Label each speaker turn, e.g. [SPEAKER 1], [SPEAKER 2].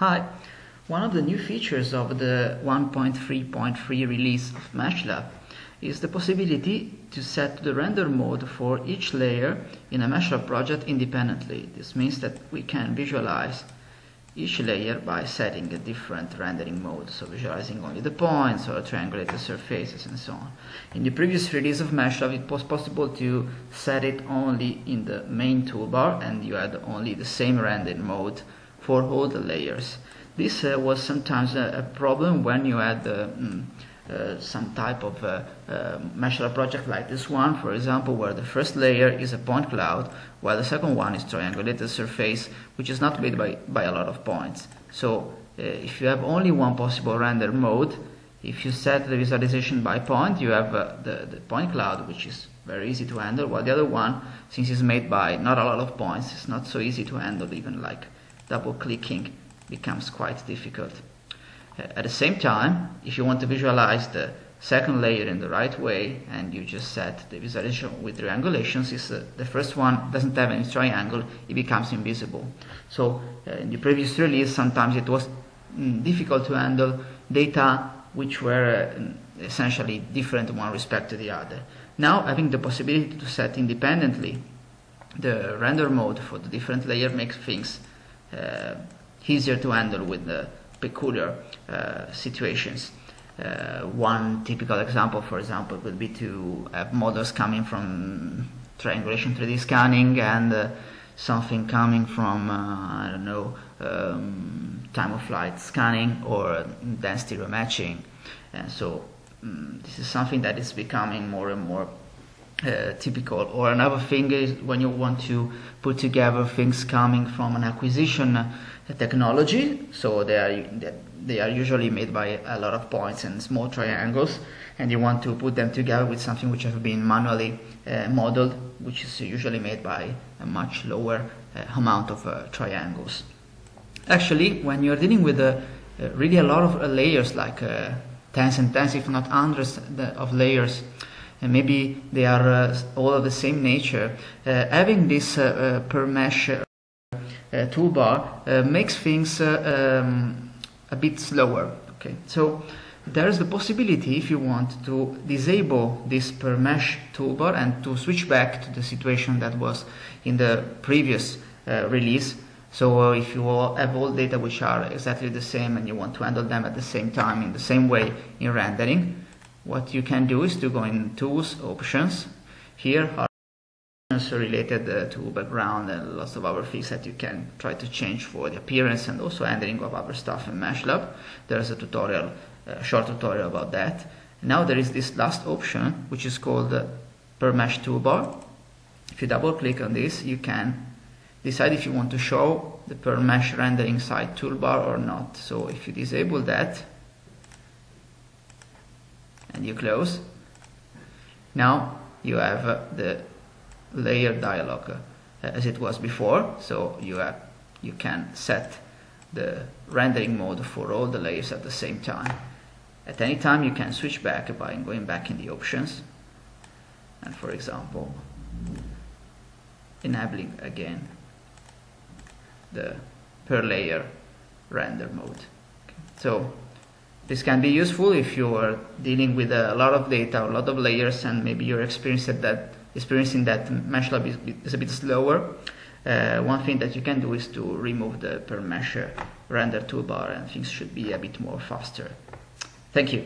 [SPEAKER 1] Hi, one of the new features of the 1.3.3 release of MeshLab is the possibility to set the render mode for each layer in a MeshLab project independently. This means that we can visualize each layer by setting a different rendering mode, so visualizing only the points or triangulated surfaces and so on. In the previous release of MeshLab, it was possible to set it only in the main toolbar and you had only the same rendering mode for all the layers. This uh, was sometimes a, a, problem when you had uh, mm, some type of uh, uh project like this one, for example, where the first layer is a point cloud, while the second one is triangulated surface, which is not made by, by a lot of points. So uh, if you have only one possible render mode, if you set the visualization by point, you have uh, the, the point cloud, which is very easy to handle, while the other one, since it's made by not a lot of points, it's not so easy to handle, even like double clicking becomes quite difficult. At the same time, if you want to visualize the second layer in the right way and you just set the visualization with triangulations is uh, the first one doesn't have any triangle it becomes invisible. So uh, in the previous release sometimes it was mm, difficult to handle data which were uh, essentially different one respect to the other. Now having the possibility to set independently the render mode for the different layer makes things uh, easier to handle with the peculiar uh, situations. Uh, one typical example, for example, would be to have models coming from triangulation 3D scanning and uh, something coming from, I don't know, um, time of flight scanning or density rematching. And so um, this is something that is becoming more and more uh, typical. Or another thing is when you want to put together things coming from an acquisition uh, technology. So they are they are usually made by a lot of points and small triangles, and you want to put them together with something which have been manually uh, modeled, which is usually made by a much lower uh, amount of uh, triangles. Actually, when you're dealing with really a lot of layers, like tens and tens, if not hundreds of layers and maybe they are uh, all of the same nature, uh, having this uh, per mesh toolbar makes things um, a bit slower. Okay, so there's the possibility if you want to disable this per mesh toolbar and to switch back to the situation that was in the previous uh, release. So uh, if you have all data which are exactly the same and you want to handle them at the same time in the same way in rendering what you can do is to go in tools options. Here are related uh, to background and lots of other things that you can try to change for the appearance and also handling of other stuff in MeshLab there's a tutorial a short tutorial about that. Now there is this last option which is called uh, per mesh toolbar. If you double click on this you can decide if you want to show the per mesh rendering side toolbar or not. So if you disable that and you close. Now you have the layer dialog uh, as it was before. So you you can set the rendering mode for all the layers at the same time. At any time you can switch back by going back in the options. And for example enabling again the per layer render mode. Okay. so this can be useful if you are dealing with a lot of data, a lot of layers, and maybe you're experiencing that, experiencing that MeshLab is, is a bit slower. Uh, one thing that you can do is to remove the per mesh uh, render toolbar and things should be a bit more faster. Thank you.